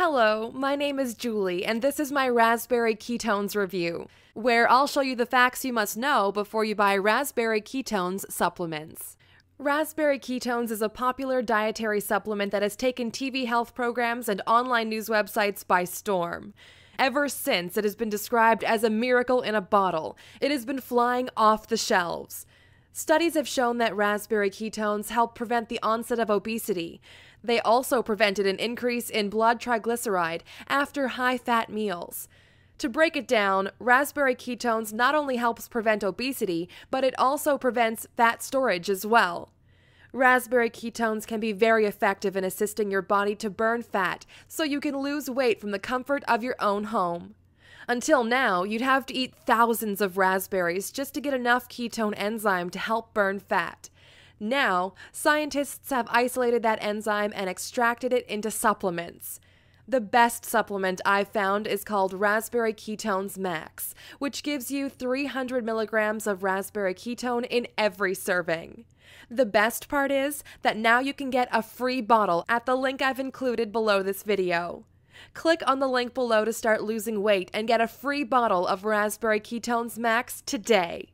Hello, my name is Julie, and this is my Raspberry Ketones review, where I'll show you the facts you must know before you buy Raspberry Ketones supplements. Raspberry Ketones is a popular dietary supplement that has taken TV health programs and online news websites by storm. Ever since, it has been described as a miracle in a bottle. It has been flying off the shelves. Studies have shown that raspberry ketones help prevent the onset of obesity. They also prevented an increase in blood triglyceride after high fat meals. To break it down, raspberry ketones not only helps prevent obesity, but it also prevents fat storage as well. Raspberry ketones can be very effective in assisting your body to burn fat so you can lose weight from the comfort of your own home. Until now, you'd have to eat thousands of raspberries just to get enough ketone enzyme to help burn fat. Now, scientists have isolated that enzyme and extracted it into supplements. The best supplement I've found is called Raspberry Ketones Max, which gives you 300 milligrams of raspberry ketone in every serving. The best part is that now you can get a free bottle at the link I've included below this video. Click on the link below to start losing weight and get a free bottle of Raspberry Ketones Max today.